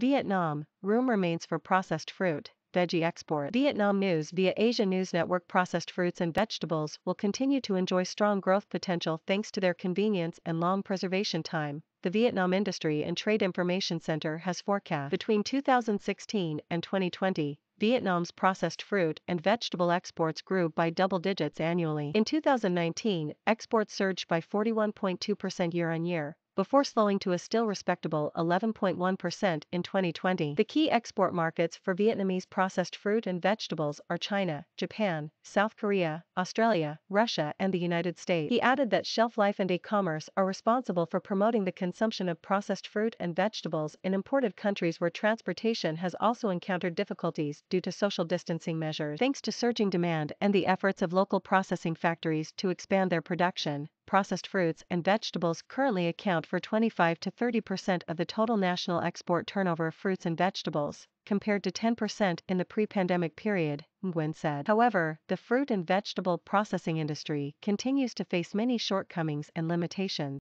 Vietnam, room remains for processed fruit, veggie export. Vietnam News via Asia News Network processed fruits and vegetables will continue to enjoy strong growth potential thanks to their convenience and long preservation time. The Vietnam Industry and Trade Information Center has forecast between 2016 and 2020, Vietnam's processed fruit and vegetable exports grew by double digits annually. In 2019, exports surged by 41.2% year on year, before slowing to a still respectable 11.1% in 2020. The key export markets for Vietnamese processed fruit and vegetables are China, Japan, South Korea, Australia, Russia, and the United States. He added that shelf life and e commerce are responsible for promoting the consumption of processed fruit and vegetables in imported countries where transportation has also encountered difficulties due to social distancing measures. Thanks to surging demand and the efforts of local processing factories to expand their production, processed fruits and vegetables currently account for 25 to 30% of the total national export turnover of fruits and vegetables, compared to 10% in the pre-pandemic period, Nguyen said. However, the fruit and vegetable processing industry continues to face many shortcomings and limitations.